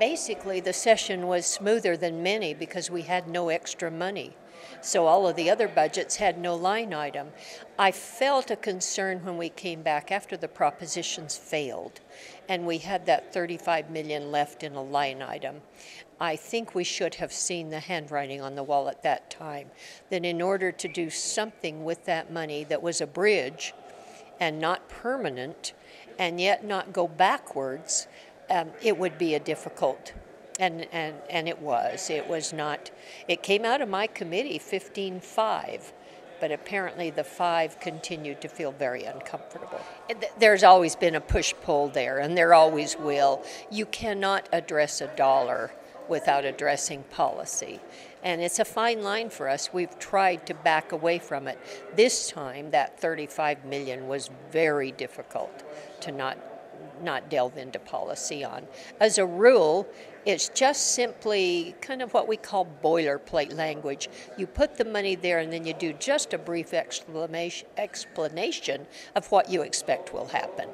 basically the session was smoother than many because we had no extra money. So all of the other budgets had no line item. I felt a concern when we came back after the propositions failed and we had that 35 million left in a line item. I think we should have seen the handwriting on the wall at that time. That in order to do something with that money that was a bridge and not permanent and yet not go backwards, um, it would be a difficult and, and, and it was. It was not, it came out of my committee 15 5, but apparently the five continued to feel very uncomfortable. There's always been a push pull there, and there always will. You cannot address a dollar without addressing policy. And it's a fine line for us. We've tried to back away from it. This time, that 35 million was very difficult to not not delve into policy on. As a rule, it's just simply kind of what we call boilerplate language. You put the money there and then you do just a brief explanation of what you expect will happen.